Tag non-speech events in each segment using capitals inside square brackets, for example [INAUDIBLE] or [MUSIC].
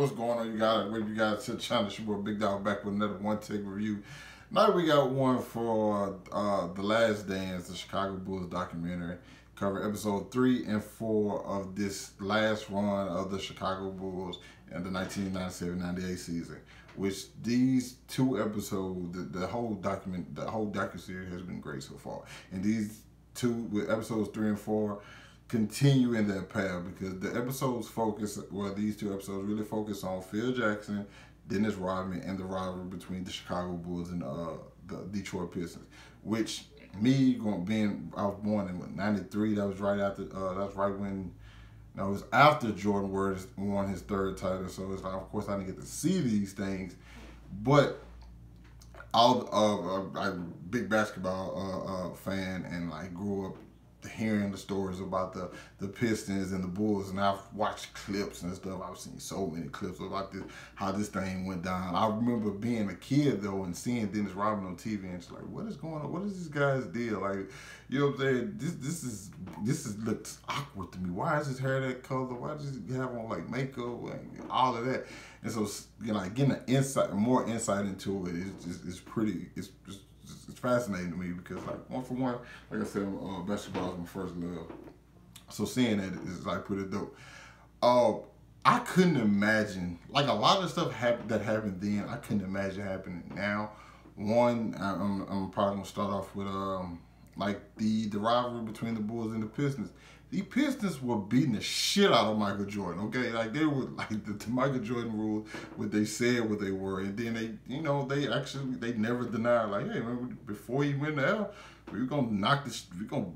what's going on? You got it. what you got to China Super Big Dog back with another one take review. Now we got one for uh, The Last Dance, the Chicago Bulls documentary. Cover episode three and four of this last run of the Chicago Bulls in the 1997-98 season. Which these two episodes, the, the whole document, the whole docu series has been great so far. And these two with episodes three and four continue in that path because the episodes focus, well, these two episodes really focus on Phil Jackson Dennis Rodman and the rivalry between the Chicago Bulls and uh, the Detroit Pistons, which me going being I was born in 93 that was right after uh, that's right when no it was after Jordan won his third title so it's like of course I didn't get to see these things but all uh, uh, I'm a big basketball uh, uh, fan and like grew up hearing the stories about the the Pistons and the Bulls, and I've watched clips and stuff. I've seen so many clips about this, how this thing went down. I remember being a kid though and seeing Dennis Rodman on TV, and it's like, what is going on? What is this guy's deal? Like, you know what I'm saying? This this is this is looks awkward to me. Why is his hair that color? Why does he have on like makeup and all of that? And so, you know, like getting an insight, more insight into it is it's pretty. It's just it's fascinating to me because like one for one, like I said, uh, basketball is my first love. So seeing that is like pretty dope. Uh, I couldn't imagine like a lot of stuff hap- that happened then. I couldn't imagine happening now. One, I'm, I'm probably gonna start off with um like the the rivalry between the Bulls and the Pistons the Pistons were beating the shit out of Michael Jordan. Okay, like they were [LAUGHS] like the, the Michael Jordan rule, what they said, what they were, and then they, you know, they actually they never denied like, hey, man, before he went to L, we are gonna knock this, we're gonna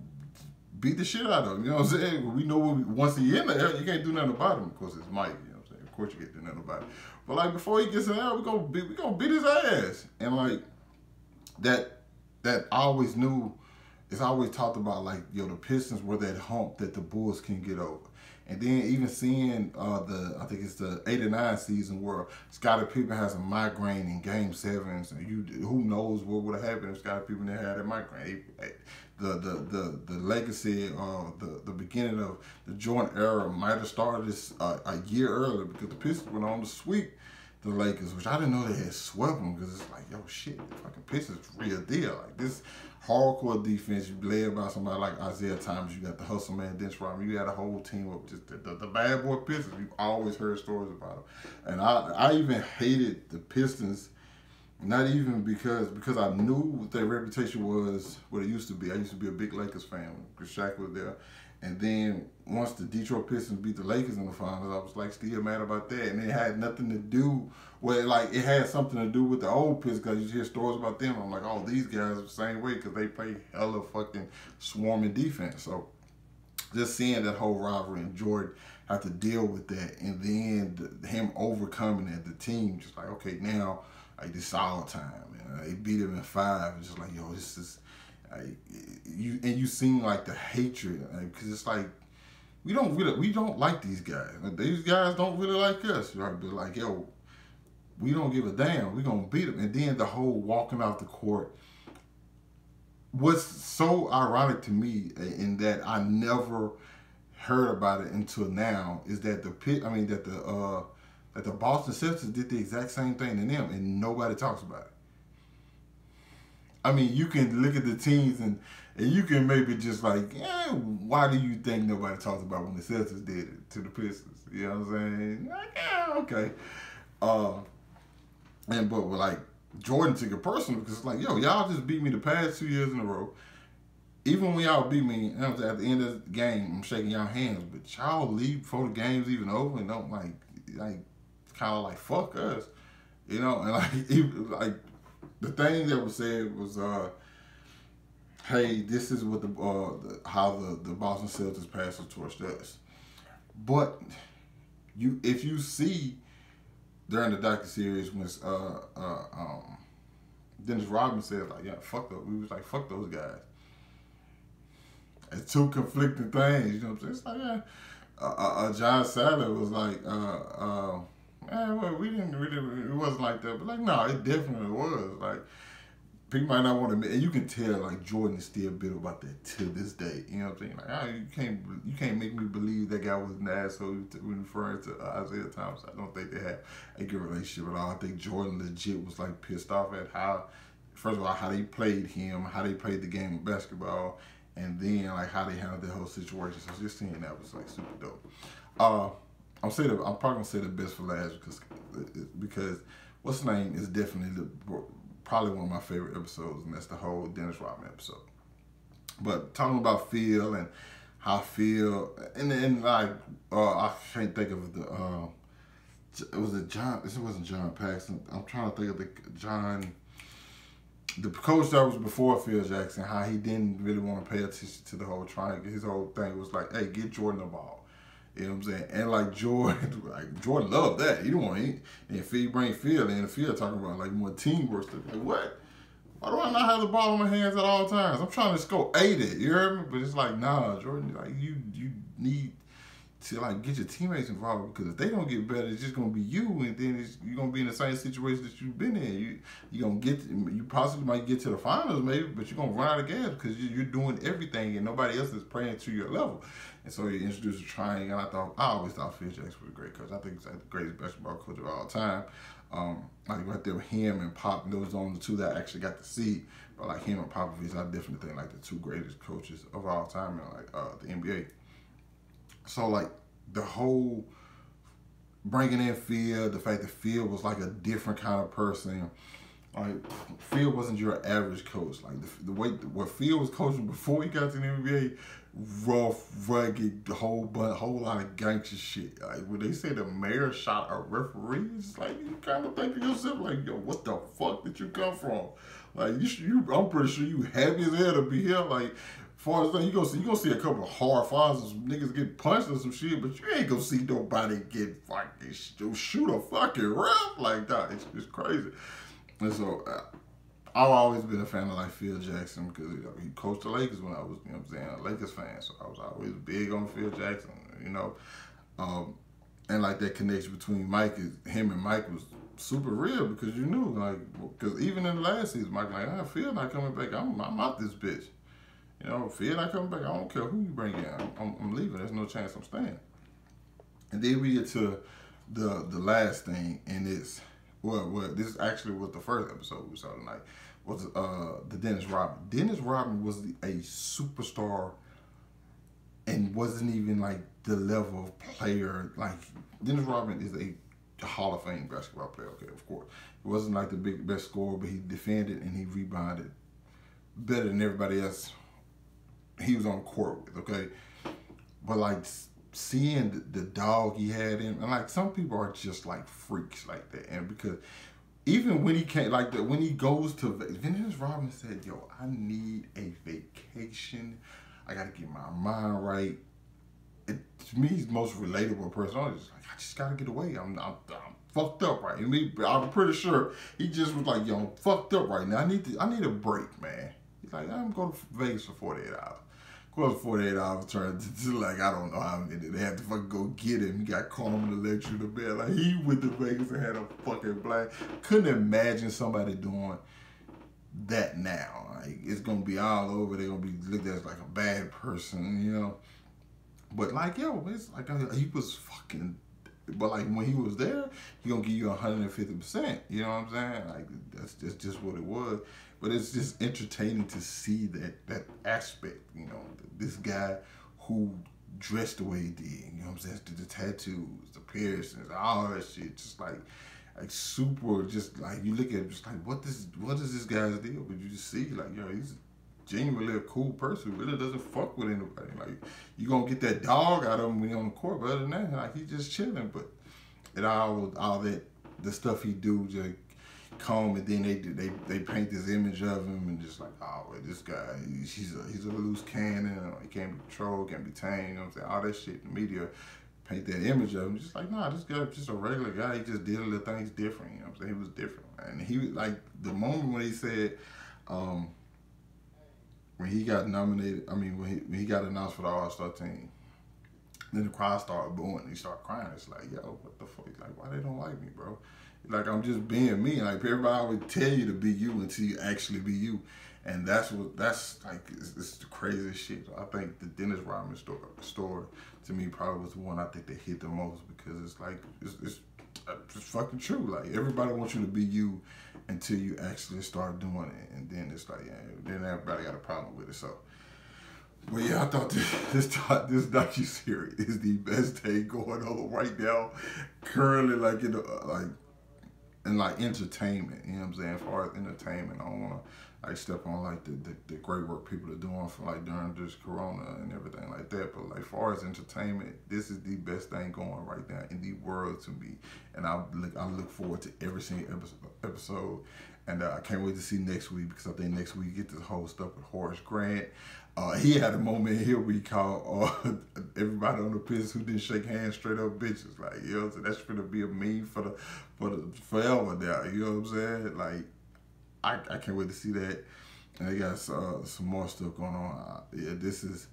beat the shit out of him. You know what I'm saying? We know we, once he in there, you can't do nothing about him. Of course, it's Mike. You know what I'm saying? Of course, you can't do nothing about it. But like before he gets in there, we gonna beat, we gonna beat his ass. And like that, that I always knew it's always talked about like yo the Pistons were that hump that the Bulls can get over. And then even seeing uh, the I think it's the '89 season where Scottie Pippen has a migraine in Game Sevens, and you who knows what would have happened if Scottie Pippen had a migraine. The the the the legacy, uh, the the beginning of the Jordan era might have started this uh, a year earlier because the Pistons went on to sweep the Lakers, which I didn't know they had swept them because it's like, yo, shit, the fucking Pistons real deal. Like this hardcore defense you've led by somebody like Isiah Thomas. You got the hustle man, Dennis Rodman. You had a whole team of just the, the, the bad boy Pistons. We've always heard stories about them. And I, I even hated the Pistons, not even because because I knew what their reputation was, what it used to be. I used to be a big Lakers fan because Shaq was there. And then once the Detroit Pistons beat the Lakers in the finals, I was like still mad about that. And it had nothing to do with like it had something to do with the old Pistons because you hear stories about them. I'm like, oh, these guys are the same way because they play hella fucking swarming defense. So just seeing that whole rivalry and Jordan have to deal with that, and then the, him overcoming it, the team just like, okay, now like this all the time, and they beat him in five. It's just like, yo, this is like, you and you seem like the hatred because like, it's like we don't really we don't like these guys. These guys don't really like us. Right? But like yo, we don't give a damn. We gonna beat them. And then the whole walking off the court. What's so ironic to me in that I never heard about it until now is that the pit. I mean that the uh, that the Boston Celtics did the exact same thing to them, and nobody talks about it. I mean, you can look at the teams and and you can maybe just like, yeah, why do you think nobody talks about when the Celtics did it to the Pistons? You know what I'm saying? Like, yeah, okay. Uh, and but like Jordan took it personal because it's like, yo, y'all just beat me the past two years in a row. Even when y'all beat me, at the end of the game, I'm shaking y'all hands, but y'all leave before the game's even over and don't like, like, kind of like fuck us, you know? And [LAUGHS] like, even, like the thing that was said was, uh, "Hey, this is what the, uh, the how the, the Boston Celtics passed the torch to us." But you, if you see during the docu series when uh, uh, um, Dennis Rodman said like, "Yeah, fuck those," we was like, "Fuck those guys." It's two conflicting things, you know what I'm saying? It's like, yeah. Uh, uh, uh John Salley was like, uh, uh, man, well, we didn't really, it wasn't like that. But like, no, it definitely was. Like, people might not want to admit, and you can tell like Jordan is still bitter about that to this day. You know what I'm saying? Like, oh, you can't you can't make me believe that guy was an asshole when referring to Isiah Thomas. I don't think they had a good relationship at all. I think Jordan legit was like pissed off at how, first of all, how they played him, how they played the game of basketball, and then like how they handled the whole situation. So just seeing that was like super dope. Uh, I'm saying I'm probably gonna say the best for last because because what's the name is definitely the probably one of my favorite episodes, and that's the whole Dennis Rodman episode. But talking about Phil and how Phil and and like uh, I can't think of the uh, it was a John. This wasn't John Paxson. I'm trying to think of the John. The coach that was before Phil Jackson, how he didn't really want to pay attention to the whole triangle. His whole thing was like, "Hey, get Jordan the ball." You know what I'm saying? And like Jordan, [LAUGHS] like Jordan loved that. He don't want eat. And Phil bring Phil in, Phil talking about like more teamwork stuff. Like what? Why do I not have the ball in my hands at all times? I'm trying to score 80. You hear me? But it's like, nah, Jordan, like you you need to like get your teammates involved because if they don't get better, it's just gonna be you, and then you're gonna be in the same situation that you've been in. You you gonna get you possibly might get to the finals maybe, but you're gonna run out of gas because you're doing everything and nobody else is playing to your level. And so he introduced a triangle. And I thought I always thought Phil Jackson was a great coach. I think he's like the greatest basketball coach of all time. Um, like right there with him and Pop, those are the two that I actually got to see. But like him and Popovich, I definitely think like the two greatest coaches of all time in like uh, the NBA. So like the whole bringing in Phil, the fact that Phil was like a different kind of person. Like Phil wasn't your average coach. Like the, the way what Phil was coaching before he got to the NBA, rough, rugged, whole bunch, whole lot of gangster shit. Like when they say the mayor shot a referee, it's like you kind of think to yourself, like, yo, what the fuck did you come from? Like you, you I'm pretty sure you happy as hell to be here. Like far as that, you gonna see you gonna see a couple of hard fouls and some niggas get punched or some shit, but you ain't gonna see nobody get fucking shoot a fucking ref like that. It's just crazy. And so uh, I've always been a fan of like Phil Jackson because you know, he coached the Lakers when I was, you know what I'm saying, a Lakers fan. So I was always big on Phil Jackson, you know. Um, and like that connection between Mike, him and Mike was super real because you knew, like, because even in the last season, Mike like, I feel not coming back. I'm, I'm out this bitch. You know, Phil not coming back. I don't care who you bring in. I'm, I'm, I'm leaving. There's no chance I'm staying. And then we get to the the last thing, and it's well, this actually was the first episode we saw tonight. Was uh the Dennis Rodman. Dennis Rodman was a superstar, and wasn't even like the level of player. Like Dennis Rodman is a Hall of Fame basketball player. Okay, of course, he wasn't like the big best scorer, but he defended and he rebounded better than everybody else he was on court with, okay? But like seeing the, dog he had in, and like some people are just like freaks like that. And because even when he came, like the, when he goes to Dennis Rodman said, "Yo, I need a vacation. I got to get my mind right." It, to me, he's the most relatable person. I just like, I just got to get away. I'm, I'm, I'm fucked up right. And me, I'm pretty sure he just was like, "Yo, I'm fucked up right now. I need to, I need a break, man." He's like, "I'm going to Vegas for 48 hours." Course, 48 hours turned to like, I don't know how many. They had to fucking go get him. He got Carmen Electra to bed. Like, he went to Vegas and had a fucking black. Couldn't imagine somebody doing that now. Like, it's going to be all over. They're going to be looked at as like a bad person, you know? But like, yo, it's like, uh, he was fucking but like when he was there, he gonna give you 150 percent. You know what I'm saying? Like that's just just what it was. But it's just entertaining to see that that aspect. You know, this guy who dressed the way he did. You know what I'm saying? The, the tattoos, the piercings, all that shit. Just like like super. Just like you look at, it, just like what this what is this guy's deal? But you just see like yo, he's genuinely a cool person really doesn't fuck with anybody. Like you gonna get that dog out of him when he on the court, but other than that, like he just chilling. But it all all that the stuff he do just come and then they they they paint this image of him and just like oh this guy he's a he's a loose cannon he can't be controlled can't be tamed you know what I'm saying all that shit the media paint that image of him just like nah this guy just a regular guy he just did little things different you know what I'm saying he was different and he was like the moment when he said um when he got nominated, I mean, when he, when he got announced for the All Star team, Then the crowd started booing. He started crying. It's like, yo, what the fuck? Like, why they don't like me, bro? Like I'm just being me. Like everybody would tell you to be you until you actually be you, and that's what that's like. It's, it's the craziest shit. I think the Dennis Rodman story, story to me probably was the one I think that hit the most because it's like it's, it's it's fucking true. Like everybody wants you to be you until you actually start doing it, and then it's like yeah, then everybody got a problem with it. So. but yeah, I thought this [LAUGHS] this, this docu series is the best thing going on right now. Currently, like in the, uh, like and like entertainment, you know what I'm saying? As far as entertainment, I don't wanna like step on like the, the, the, great work people are doing for like during this corona and everything like that. But like far as entertainment, this is the best thing going right now in the world to me. And I look I look forward to every single episode. And uh, I can't wait to see next week because I think next week get this whole stuff with Horace Grant. Uh, he had a moment here where he called uh, [LAUGHS] everybody on the Pistons who didn't shake hands straight up bitches. Like, you know, so that's gonna be a meme for the for the forever now. You know what I'm saying? Like, I, I can't wait to see that. And they got uh, some more stuff going on. Uh, yeah, this is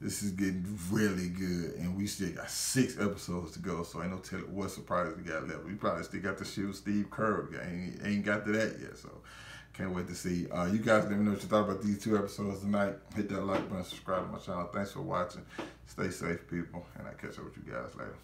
this is getting really good, and we still got six episodes to go. So ain't no telling what surprise we got left. We probably still got to shoot Steve Kerr. Ain't, ain't got to that yet. So can't wait to see. Uh, you guys let me know what you thought about these two episodes tonight. Hit that like button, subscribe to my channel. Thanks for watching. Stay safe, people, and I'll catch up with you guys later.